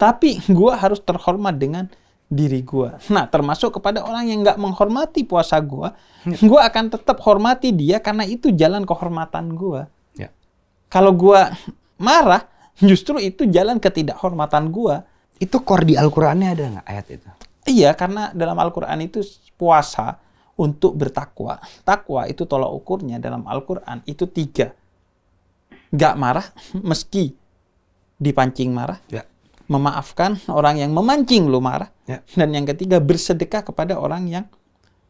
Tapi gua harus terhormat dengan diri gua. Nah, termasuk kepada orang yang gak menghormati puasa gua, Ya. gua akan tetap hormati dia karena itu jalan kehormatan gua. Ya. Kalau gua marah, justru itu jalan ketidakhormatan gua. Itu core di Al-Qur'annya ada nggak ayat itu? Iya, karena dalam Al-Quran itu puasa untuk bertakwa. Takwa itu tolak ukurnya dalam Al-Quran itu tiga. Gak marah meski dipancing marah. Ya. Memaafkan orang yang memancing lu marah. Ya. Dan yang ketiga bersedekah kepada orang yang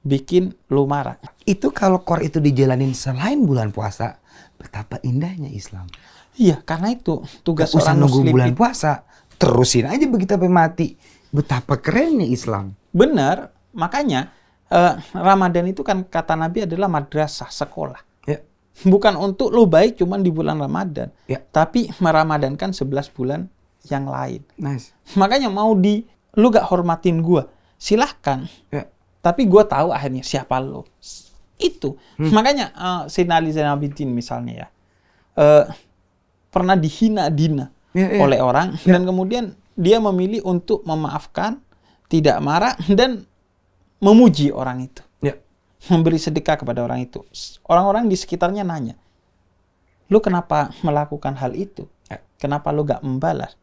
bikin lu marah. Itu kalau core itu dijalanin selain bulan puasa, betapa indahnya Islam. Iya, karena itu tugas Gak usah orang nunggu muslim bulan itu- puasa, terusin aja begitu sampai mati. Betapa kerennya Islam. Benar, makanya eh, Ramadan itu kan kata Nabi adalah madrasah, sekolah. Ya. Bukan untuk lo baik cuman di bulan Ramadan, Ya. tapi meramadankan 11 bulan yang lain. Nice. Makanya mau di lu gak hormatin gua, silahkan. Ya. Tapi gua tahu akhirnya siapa lo. Itu. Hmm. Makanya uh, Sayyidina Ali Zainal Abidin misalnya ya. eh, pernah dihina Dina Ya, ya. oleh orang dan kemudian dia memilih untuk memaafkan, tidak marah dan memuji orang itu, Ya. memberi sedekah kepada orang itu. Orang-orang di sekitarnya nanya, "Lu kenapa melakukan hal itu? Kenapa lu gak membalas?"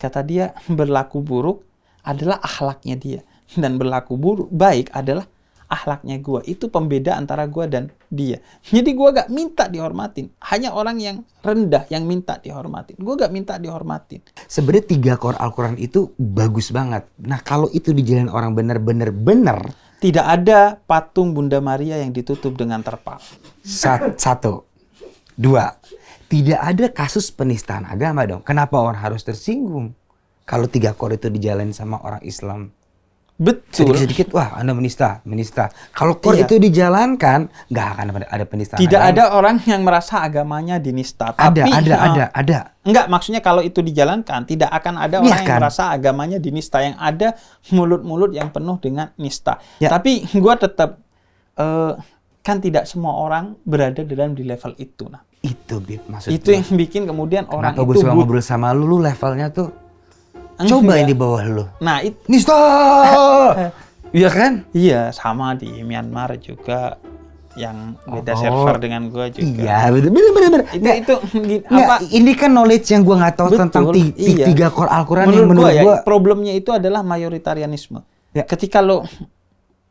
Kata dia, berlaku buruk adalah akhlaknya dia dan berlaku buruk baik adalah akhlaknya gua. Itu pembeda antara gua dan dia. Jadi gua gak minta dihormatin. Hanya orang yang rendah yang minta dihormatin. Gua gak minta dihormatin. Sebenarnya tiga core Al-Quran itu bagus banget. Nah kalau itu dijalanin orang bener-bener bener, Tidak ada patung Bunda Maria yang ditutup dengan terpal. Sat- satu, dua, tidak ada kasus penistaan agama dong. Kenapa orang harus tersinggung? Kalau tiga core itu dijalanin sama orang Islam, Betul. sedikit-sedikit, wah anda menista, menista. Kalau core Iya. itu dijalankan, nggak akan ada, ada penistaan. Tidak agama. ada orang yang merasa agamanya dinista. Ada, Tapi, ada, eh, ada, ada. Enggak, maksudnya kalau itu dijalankan, tidak akan ada orang yang kan? merasa agamanya dinista. Yang ada mulut-mulut yang penuh dengan nista. Ya. Tapi gua tetap, eh, kan tidak semua orang berada dalam di level itu. Nah, Itu Bib maksud itu yang bikin kemudian orang Kenapa gue itu suka but- ngobrol sama lu, lu levelnya tuh Enggak. coba yang di bawah lu. Nah, it- Nista! Iya kan? iya sama di Myanmar juga. yang beda Oh. server dengan gua juga. Iya, bener bener bener. Itu Nggak, itu nggak, apa? ini kan knowledge yang gua nggak tahu Betul, tentang iya. tiga core Al-Quran menurut, yang menurut gua ya, gua problemnya itu adalah mayoritarianisme. Ya. Ketika lo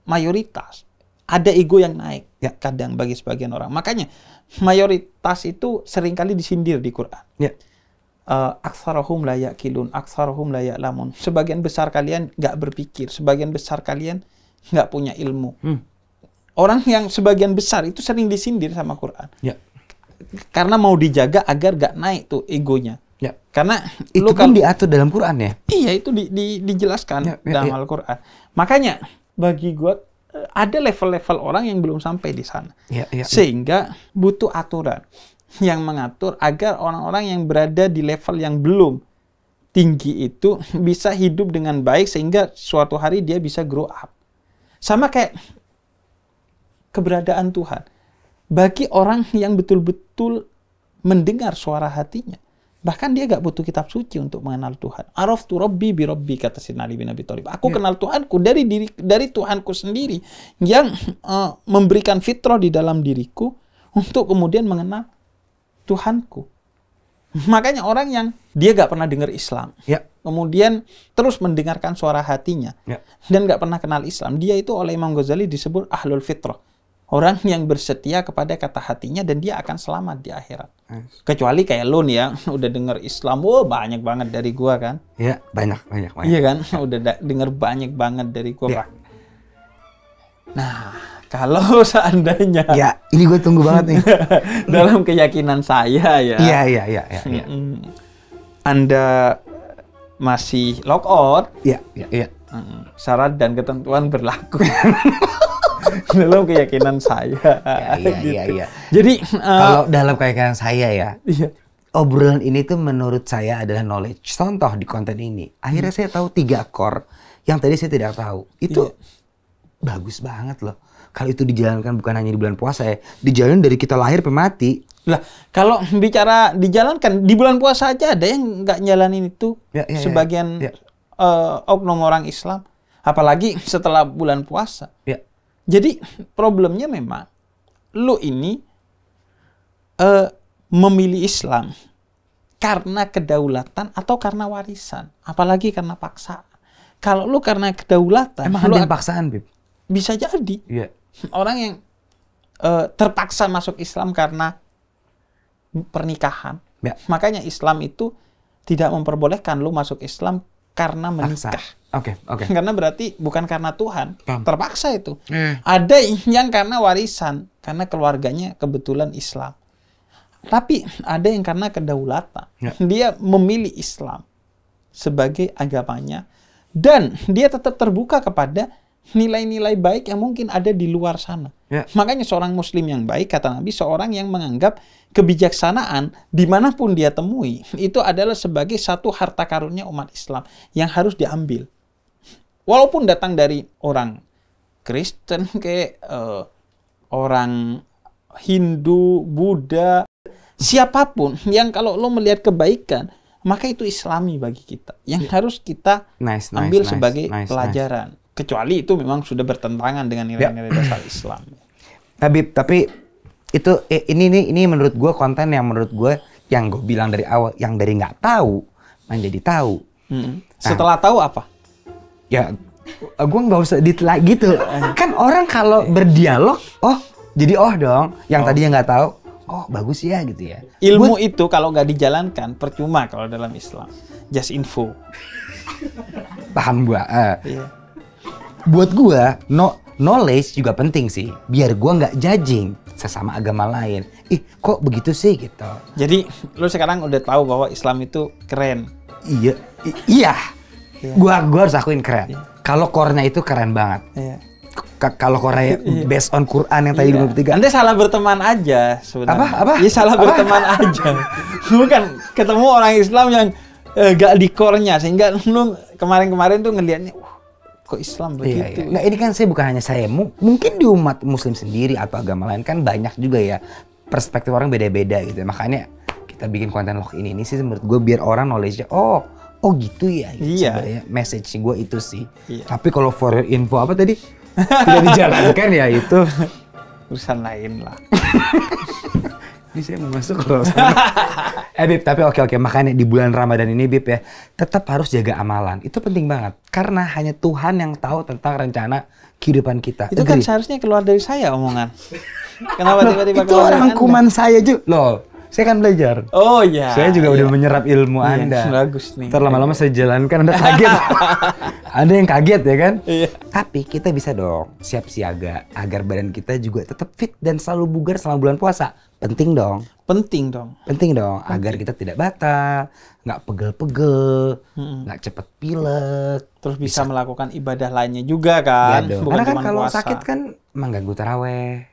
mayoritas, ada ego yang naik Ya. kadang bagi sebagian orang. Makanya mayoritas itu sering kali disindir di Quran. ya, uh, aksarahum la yaqilun, aksarahum la ya'lamun. Sebagian besar kalian nggak berpikir, sebagian besar kalian nggak punya ilmu. Hmm. Orang yang sebagian besar itu sering disindir sama Quran. ya, Karena mau dijaga agar nggak naik tuh egonya. ya. Karena Itu lu kalau diatur dalam Quran ya. iya itu di, di- dijelaskan Ya, ya, dalam ya. Al-Qur'an. Makanya bagi gua eh, ada level-level orang yang belum sampai di sana. Ya, ya. Sehingga butuh aturan yang mengatur agar orang-orang yang berada di level yang belum tinggi itu bisa hidup dengan baik sehingga suatu hari dia bisa grow up. Sama kayak keberadaan Tuhan. Bagi orang yang betul-betul mendengar suara hatinya, bahkan dia gak butuh kitab suci untuk mengenal Tuhan. Araf tu Rabbi bi Rabbi kata Sayyidina Ali bin Abi Thalib. Aku Ya. kenal Tuhanku dari diri dari Tuhanku sendiri yang eh, memberikan fitrah di dalam diriku untuk kemudian mengenal Tuhanku. Makanya orang yang dia gak pernah dengar Islam, Ya, kemudian terus mendengarkan suara hatinya ya. dan nggak pernah kenal Islam, dia itu oleh Imam Ghazali disebut ahlul fitrah. Orang yang bersetia kepada kata hatinya dan dia akan selamat di akhirat. Kecuali kayak lo nih ya, udah denger Islam, wah banyak banget dari gua kan. Ya, banyak, banyak, banyak. Iya kan? Udah da- denger banyak banget dari gua, Iya. Pak. Nah, kalau seandainya Ya, ini gue tunggu banget nih. dalam keyakinan saya ya, Iya, iya, iya, iya. Iya, mm, Anda masih lock out, iya, iya. iya. Syarat dan ketentuan berlaku dalam keyakinan saya. iya, iya, iya. Jadi uh, Kalau dalam keyakinan saya ya, iya. obrolan ini tuh menurut saya adalah knowledge. Contoh di konten ini, akhirnya saya tahu tiga core yang tadi saya tidak tahu. Itu bagus banget loh. Kalau itu dijalankan bukan hanya di bulan puasa ya, dijalan dari kita lahir sampai mati. Lah, kalau bicara dijalankan di bulan puasa aja ada yang nggak nyalanin itu Ya, ya, ya, sebagian ya. eh, oknum orang Islam, apalagi setelah bulan puasa. Ya, Jadi problemnya memang lu ini eh, memilih Islam karena kedaulatan atau karena warisan, apalagi karena paksaan. Kalau lu karena kedaulatan, emang lu ada paksaan, Bib? bisa jadi Iya. orang yang eh, terpaksa masuk Islam karena pernikahan. Ya. Makanya Islam itu tidak memperbolehkan lu masuk Islam karena menikah. Oke, oke. Karena berarti bukan karena Tuhan, Paham. terpaksa itu. Eh. Ada yang karena warisan, karena keluarganya kebetulan Islam. Tapi ada yang karena kedaulatan. Ya. Dia memilih Islam sebagai agamanya dan dia tetap terbuka kepada nilai-nilai baik yang mungkin ada di luar sana. Ya. Makanya seorang muslim yang baik, kata Nabi, seorang yang menganggap kebijaksanaan di mana pun dia temui, itu adalah sebagai satu harta karunia umat Islam yang harus diambil. Walaupun datang dari orang Kristen, kayak eh, orang Hindu, Buddha, siapa pun yang kalau lo melihat kebaikan, maka itu islami bagi kita. Yang harus kita Nice, nice, ambil nice, sebagai nice, nice. pelajaran. Kecuali itu memang sudah bertentangan dengan nilai-nilai Ya. dasar Islam. Habib, tapi itu eh, ini ini ini menurut gue konten yang menurut gue yang gue bilang dari awal yang dari nggak tahu menjadi tahu. Mm. Setelah tahu apa? Ya gue nggak usah ditelah gitu. kan orang kalau berdialog, oh jadi oh dong. Yang Oh. tadinya nggak tahu, oh bagus ya gitu ya. Ilmu Gua- itu kalau nggak dijalankan percuma kalau dalam Islam. Just info. paham gue. Eh, Iya. buat gue, no knowledge juga penting sih. Biar gue nggak judging sesama agama lain. Ih kok begitu sih gitu. Jadi lo sekarang udah tahu bahwa Islam itu keren. Iya, iya. Iya. Gua gua harus akuin keren. Iya. Kalau core-nya itu keren banget. K- kalau core-nya Iya. based on Quran yang tadi Iya. 23. Anda salah berteman aja sebenarnya. Apa? Apa? Iya salah Apa? berteman aja. Bukan ketemu orang Islam yang eh, gak di core-nya sehingga lu kemarin-kemarin tuh ngelihatnya, kok Islam Iya, begitu. iya. Nggak, ini kan saya bukan hanya saya. Mu- mungkin di umat muslim sendiri atau agama lain kan banyak juga ya perspektif orang beda-beda gitu. Makanya kita bikin konten log ini ini sih menurut gue biar orang knowledge oh oh gitu ya. Gitu Iya. sebenarnya message gue itu sih. Iya. Tapi kalau for your info apa tadi tidak dijalankan ya itu urusan lain lah. Ini saya mau masuk loh. eh Bib, tapi oke oke makanya di bulan Ramadan ini Bib ya, tetap harus jaga amalan. Itu penting banget karena hanya Tuhan yang tahu tentang rencana kehidupan kita. Itu kan Agree? seharusnya keluar dari saya omongan. Kenapa tiba-tiba itu rangkuman saya juga. Loh, saya kan belajar. Anda? Oh iya. saya juga udah iya. menyerap ilmu Iya, Anda. bagus nih. Ntar lama-lama saya jalankan Anda kaget. Anda yang kaget ya kan? Iya. Tapi kita bisa dong siap siaga agar badan kita juga tetap fit dan selalu bugar selama bulan puasa. Penting dong. Penting dong. Penting dong agar kita tidak batal, nggak pegel-pegel, nggak cepet pilek. Terus bisa, melakukan ibadah lainnya juga Ya kan. dong. Bukan Karena kan kalau puasa. sakit kan mengganggu taraweh.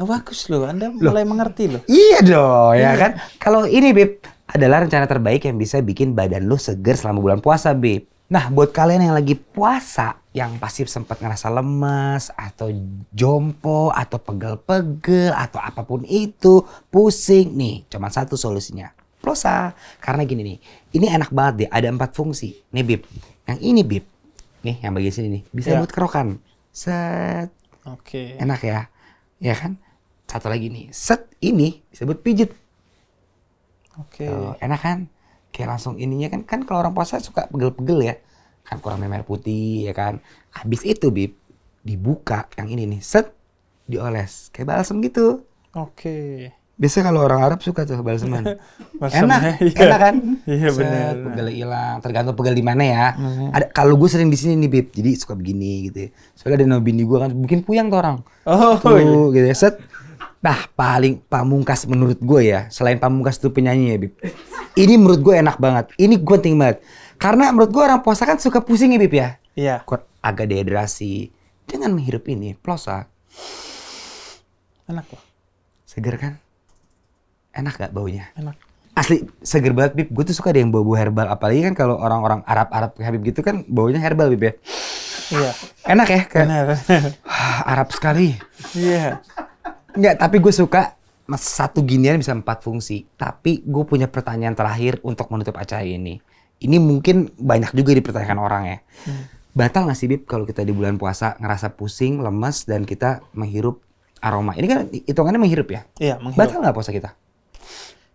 Oh, bagus loh. Anda mulai mengerti loh. Iya dong, ya kan? Kalau ini Bib adalah rencana terbaik yang bisa bikin badan lu seger selama bulan puasa, Bib. Nah, buat kalian yang lagi puasa, yang pasti sempat ngerasa lemas atau jompo atau pegel-pegel atau apa pun itu, pusing nih, cuma satu solusinya. Plosa. Karena gini nih, ini enak banget deh, ada empat fungsi. Nih Bib, yang ini Bib, nih yang bagian sini nih, bisa Ya. buat kerokan. Set, Oke. enak ya ya kan satu lagi nih set ini disebut pijit Oke. Tuh, enak kan kayak langsung ininya kan kan kalau orang puasa suka pegel-pegel ya kan kurang merah putih ya kan? Habis itu bib dibuka yang ini nih set dioles. Kayak balsam gitu. Oke. biasa kalau orang Arab suka tuh balseman. Enak iya. enak kan? Iya, Set, benar. pegel hilang. Tergantung pegel di mana ya. Mhm. ada kalau gue sering di sini nih bib jadi suka begini gitu ya. soalnya ada no bini gue kan bikin puyang tuh orang. Oh, tuh iya. gitu ya. Set. Nah paling pamungkas menurut gue ya selain pamungkas tuh penyanyi ya bib. Ini menurut gue enak banget. Ini gue penting banget karena menurut gue orang puasa kan suka pusing ya bib ya Iya. Kok agak dehidrasi dengan menghirup ini plosa Enak loh. seger kan enak gak baunya Enak. asli seger banget bib gue tuh suka ada yang bau bau herbal apalagi kan kalau orang-orang Arab Arab kayak Habib gitu kan baunya herbal bib ya Iya. enak ya kayak Benar. Arab sekali Iya. Enggak, tapi gue suka satu ginian bisa empat fungsi. Tapi gue punya pertanyaan terakhir untuk menutup acara ini. Ini mungkin banyak juga dipertanyakan orang ya. Batal nggak sih Bib kalau kita di bulan puasa ngerasa pusing, lemes, dan kita menghirup aroma? Ini kan hitungannya menghirup ya? Iya, menghirup. Batal nggak puasa kita?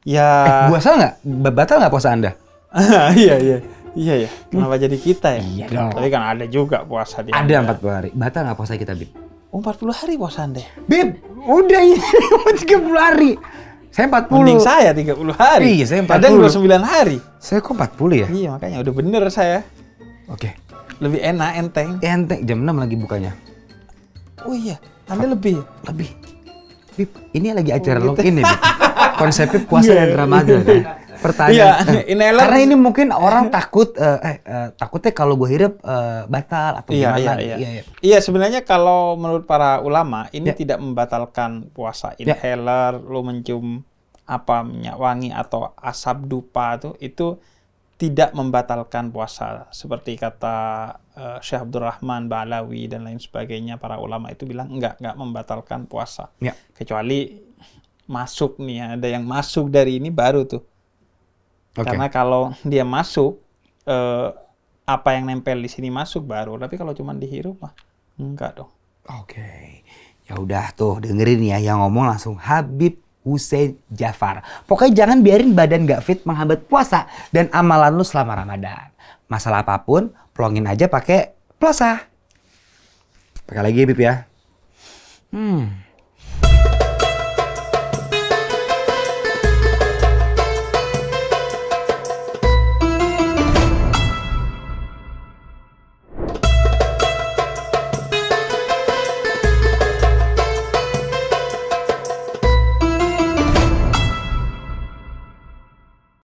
Ya. Eh, puasa nggak? Ba- Batal nggak puasa Anda? iya, iya. Iya ya. Kenapa jadi kita ya? Iya dong. Tapi kan ada juga puasa di Ada Anda. 40 hari. Batal nggak puasa kita Bib? Oh, 40 hari puasa Anda. Bib, udah ini 30 hari. Saya 40. Mending saya 30 hari. Iya, saya Kadang 40. 29 hari. Saya kok 40 ya? Iya, makanya udah bener saya. Oke. Lebih enak, enteng. Enteng jam 6 lagi bukanya. Oh iya, Anda lebih. Lebih. Bib, ini lagi acara Oh, gitu. in ya, Bib. Konsepnya puasa Iya. dan Ramadan ya. Pertanyaan. Iya, inhaler. Karena ini mungkin orang takut eh, eh, eh, takutnya kalau gue hirup eh, batal atau Iya, gimana. iya, gitu. iya. iya. Iya, sebenarnya kalau menurut para ulama ini Ya. tidak membatalkan puasa. Ya. Inhaler, lu mencium apa minyak wangi atau asap dupa itu itu tidak membatalkan puasa. Seperti kata eh, Syekh Abdurrahman Ba'alawi dan lain sebagainya para ulama itu bilang enggak, enggak membatalkan puasa. Ya. Kecuali masuk nih ada yang masuk dari ini baru tuh. Oke. Karena kalau dia masuk eh, apa yang nempel di sini masuk baru, tapi kalau cuma dihirup mah enggak dong. Oke. Ya udah tuh dengerin ya yang ngomong langsung Habib Hussein Jafar. Pokoknya jangan biarin badan gak fit menghambat puasa dan amalan lu selama Ramadan. Masalah apa pun, pelongin aja pakai puasa. Pakai lagi ya, Bib ya. Hmm.